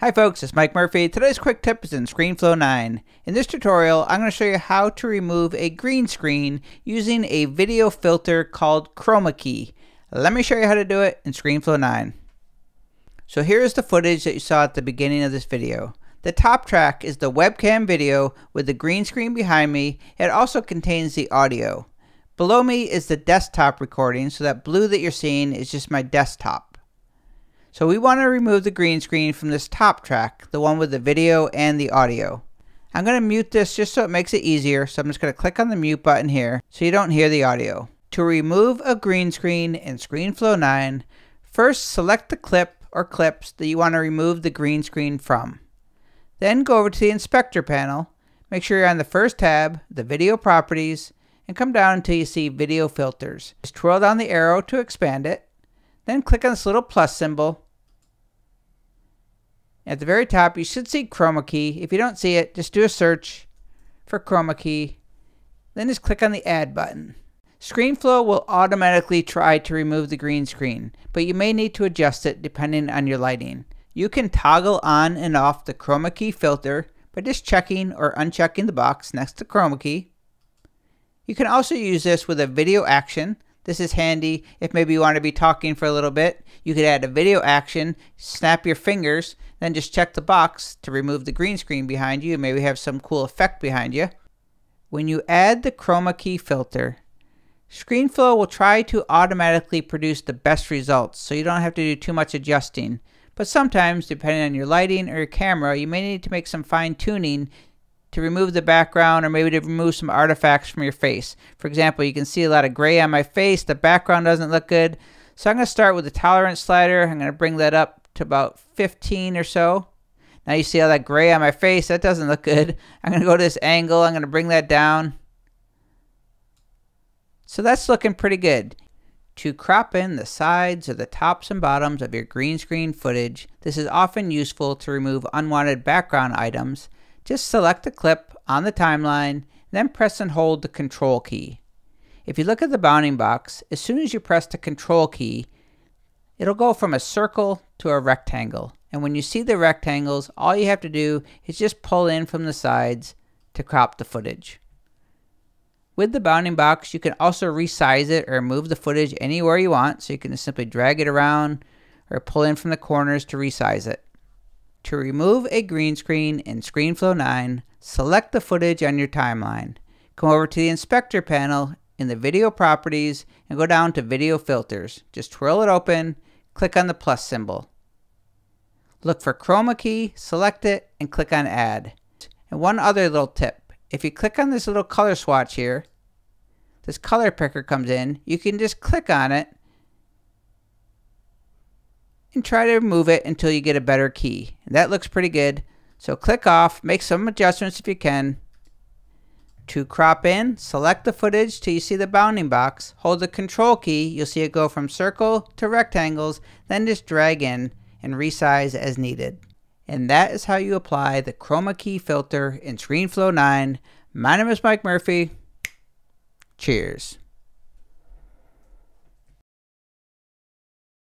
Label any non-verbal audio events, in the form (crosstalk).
Hi folks, it's Mike Murphy. Today's quick tip is in ScreenFlow 9. In this tutorial, I'm going to show you how to remove a green screen using a video filter called Chroma Key. Let me show you how to do it in ScreenFlow 9. So here's the footage that you saw at the beginning of this video. The top track is the webcam video with the green screen behind me. It also contains the audio. Below me is the desktop recording, so that blue that you're seeing is just my desktop. So we want to remove the green screen from this top track, the one with the video and the audio. I'm going to mute this just so it makes it easier, so I'm just going to click on the mute button here so you don't hear the audio. To remove a green screen in ScreenFlow 9, first select the clip or clips that you want to remove the green screen from. Then go over to the inspector panel, make sure you're on the first tab, the video properties, and come down until you see video filters. Just twirl down the arrow to expand it, then click on this little plus symbol at the very top, you should see Chroma Key. If you don't see it, just do a search for Chroma Key. Then just click on the Add button. ScreenFlow will automatically try to remove the green screen, but you may need to adjust it depending on your lighting. You can toggle on and off the Chroma Key filter by just checking or unchecking the box next to Chroma Key. You can also use this with a video action this is handy if maybe you want to be talking for a little bit. You could add a video action, snap your fingers, then just check the box to remove the green screen behind you. Maybe have some cool effect behind you. When you add the chroma key filter, ScreenFlow will try to automatically produce the best results so you don't have to do too much adjusting. But sometimes, depending on your lighting or your camera, you may need to make some fine tuning to remove the background or maybe to remove some artifacts from your face. For example, you can see a lot of gray on my face. The background doesn't look good. So I'm going to start with the tolerance slider. I'm going to bring that up to about 15 or so. Now you see all that gray on my face. That doesn't look good. (laughs) I'm going to go to this angle. I'm going to bring that down. So that's looking pretty good. To crop in the sides or the tops and bottoms of your green screen footage, this is often useful to remove unwanted background items just select the clip on the timeline, then press and hold the control key. If you look at the bounding box, as soon as you press the control key, it'll go from a circle to a rectangle. And when you see the rectangles, all you have to do is just pull in from the sides to crop the footage. With the bounding box, you can also resize it or move the footage anywhere you want. So you can simply drag it around or pull in from the corners to resize it. To remove a green screen in ScreenFlow 9, select the footage on your timeline. Come over to the inspector panel in the video properties and go down to video filters. Just twirl it open, click on the plus symbol. Look for chroma key, select it, and click on add. And one other little tip. If you click on this little color swatch here, this color picker comes in, you can just click on it and try to move it until you get a better key. And that looks pretty good. So click off, make some adjustments if you can. To crop in, select the footage till you see the bounding box. Hold the control key, you'll see it go from circle to rectangles, then just drag in and resize as needed. And that is how you apply the chroma key filter in ScreenFlow 9. My name is Mike Murphy. Cheers.